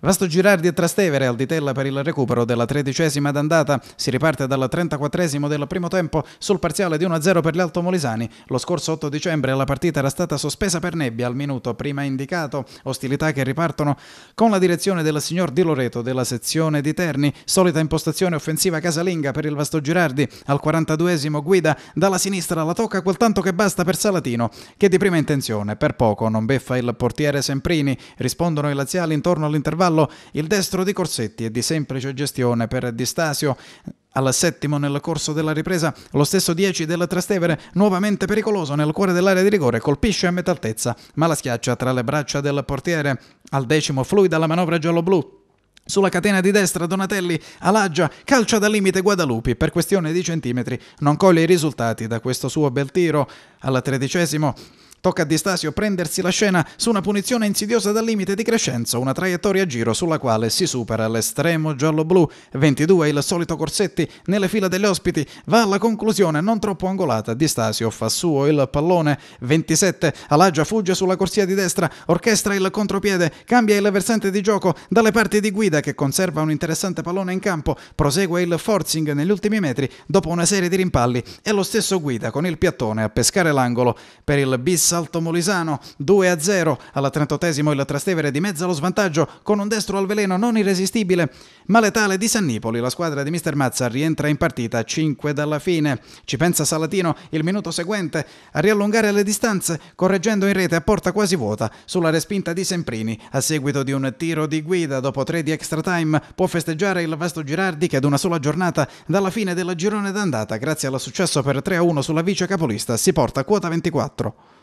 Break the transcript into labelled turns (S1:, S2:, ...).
S1: Vasto Girardi e Trastevere al Ditella per il recupero della tredicesima d'andata. Si riparte dal 34esimo del primo tempo sul parziale di 1-0 per gli Altomolisani. Lo scorso 8 dicembre la partita era stata sospesa per nebbia al minuto prima indicato. Ostilità che ripartono con la direzione del signor Di Loreto della sezione di Terni. Solita impostazione offensiva casalinga per il Vasto Girardi. Al 42esimo guida dalla sinistra la tocca quel tanto che basta per Salatino, che di prima intenzione per poco non beffa il portiere Semprini. Rispondono i laziali intorno all'intervallo cavallo il destro di Corsetti e di semplice gestione per Di Stasio. Al settimo nel corso della ripresa, lo stesso 10 del Trastevere, nuovamente pericoloso nel cuore dell'area di rigore, colpisce a metà altezza, ma la schiaccia tra le braccia del portiere. Al decimo fluida la manovra giallo-blu, sulla catena di destra Donatelli alaggia, calcia dal limite Guadalupi per questione di centimetri, non coglie i risultati da questo suo bel tiro. Al tredicesimo Tocca a Di Stasio prendersi la scena su una punizione insidiosa dal limite di Crescenzo, una traiettoria a giro sulla quale si supera l'estremo giallo-blu. 22 il solito Corsetti nelle fila degli ospiti va alla conclusione non troppo angolata. Di Stasio fa suo il pallone. 27 Alagia fugge sulla corsia di destra, orchestra il contropiede, cambia il versante di gioco dalle parti di guida che conserva un interessante pallone in campo, prosegue il forcing negli ultimi metri dopo una serie di rimpalli e lo stesso guida con il piattone a pescare l'angolo per il bis Salto Molisano 2 a 0 alla 38 il Trastevere di mezzo allo svantaggio con un destro al veleno non irresistibile ma letale di Sannipoli la squadra di Mister Mazza rientra in partita a 5 dalla fine. Ci pensa Salatino il minuto seguente a riallungare le distanze correggendo in rete a porta quasi vuota sulla respinta di Semprini a seguito di un tiro di guida. Dopo 3 di extra time può festeggiare il vasto Girardi che ad una sola giornata dalla fine del girone d'andata grazie al successo per 3 a 1 sulla vice capolista si porta a quota 24